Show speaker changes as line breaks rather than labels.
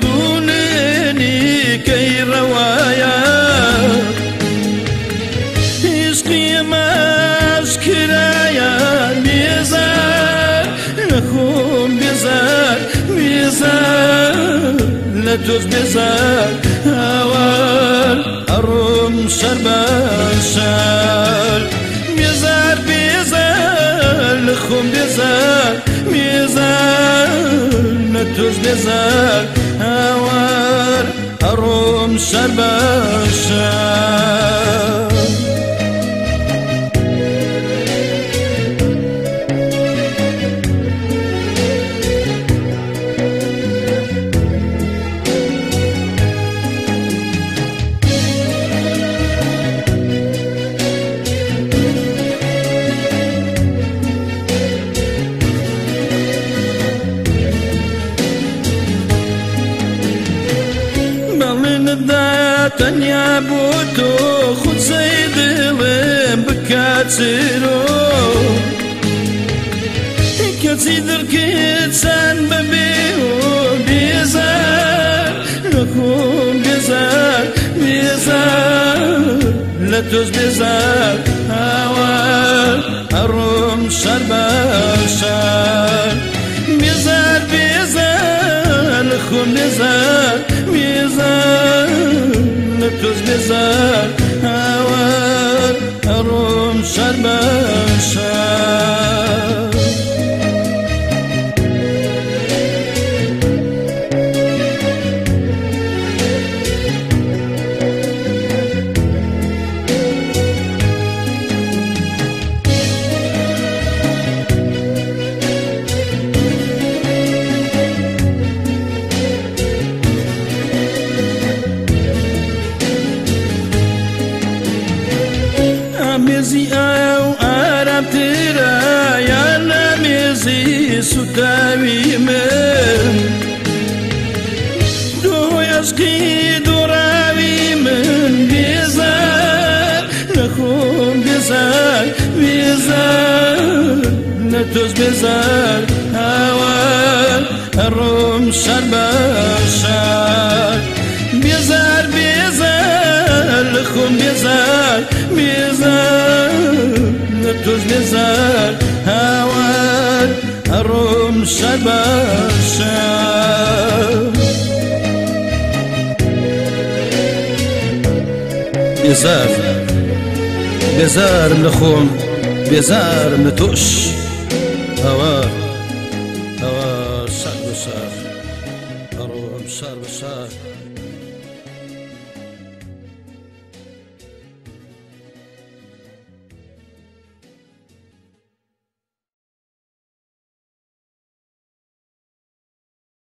دونني كي روايا. عشقي ماش كرايا بيزار نخون بيزار بيزار لا توز بيزار هوار أروم شربان شار بيزار بيزار لخون بيزار ميزان. دروست بزار هەوار هەڕۆم شەر باشە بەڵێندا تەنیا بۆ تۆ خوچەی دڵێم بکاترۆ کەچی دڵکێت چەند بەبێ و بێزار لەخۆم بێزار بێزار لە تۆز بێزار هاوار ئەڕۆم شەر باشار بێزار بێزار لەخۆم بێزار بێزار لە تۆز بێزار هاوار ئەڕۆم ئامێزی ئایا و ئارامترە یان نامێزی سوتاوی من دۆی عشقی دۆڕاوی من بێزار بێزار لە تۆز بێزار هاوار ئەڕۆم شەر باشار نزال ميزان نتوز نزال هوان الروم شباشا بزار بزار
من خوم بزار من توش. هوا هوا شعب بشار أروح شعب بشار